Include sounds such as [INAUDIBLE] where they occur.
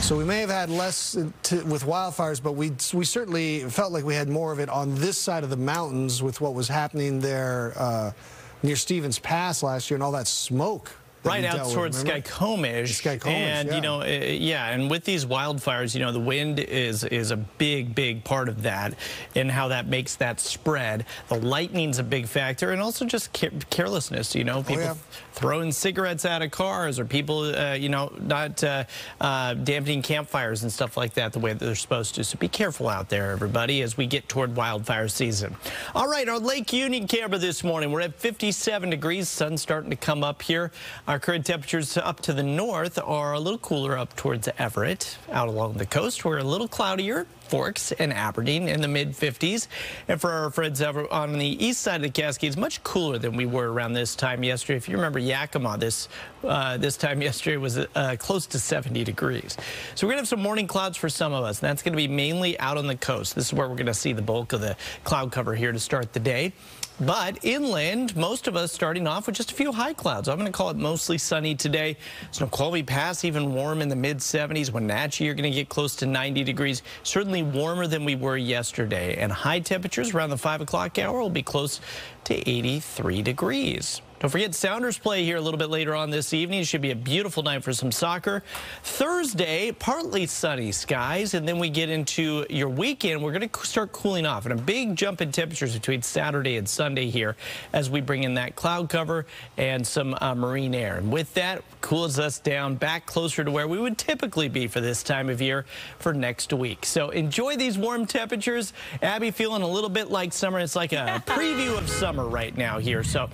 So we may have had less to, with wildfires, but we we certainly felt like we had more of it on this side of the mountains with what was happening there uh, near Stevens Pass last year and all that smoke right out towards Skykomish. Skykomish, and yeah. you know, uh, yeah, and with these wildfires, you know, the wind is is a big, big part of that, and how that makes that spread. The lightning's a big factor, and also just carelessness. You know, people oh, yeah. throwing cigarettes out of cars, or people, uh, you know, not uh, uh, dampening campfires and stuff like that the way that they're supposed to. So be careful out there, everybody, as we get toward wildfire season. All right, our Lake Union camera this morning. We're at 57 degrees. Sun's starting to come up here. Our our current temperatures up to the north are a little cooler up towards Everett. Out along the coast, we're a little cloudier. Forks and Aberdeen in the mid 50s. And for our friends on the east side of the Cascades, much cooler than we were around this time yesterday. If you remember Yakima, this uh, this time [LAUGHS] yesterday was uh, close to 70 degrees. So we're going to have some morning clouds for some of us. And that's going to be mainly out on the coast. This is where we're going to see the bulk of the cloud cover here to start the day. But inland, most of us starting off with just a few high clouds. I'm going to call it mostly sunny today. Snoqualmie Pass even warm in the mid 70s. Wenatchee, you're going to get close to 90 degrees. Certainly warmer than we were yesterday. And high temperatures around the 5 o'clock hour will be close to 83 degrees. Don't forget Sounders play here a little bit later on this evening. It should be a beautiful night for some soccer. Thursday, partly sunny skies, and then we get into your weekend. We're going to start cooling off and a big jump in temperatures between Saturday and Sunday here as we bring in that cloud cover and some uh, marine air. And with that, cools us down back closer to where we would typically be for this time of year for next week. So enjoy these warm temperatures. Abby feeling a little bit like summer. It's like a [LAUGHS] preview of summer right now here. So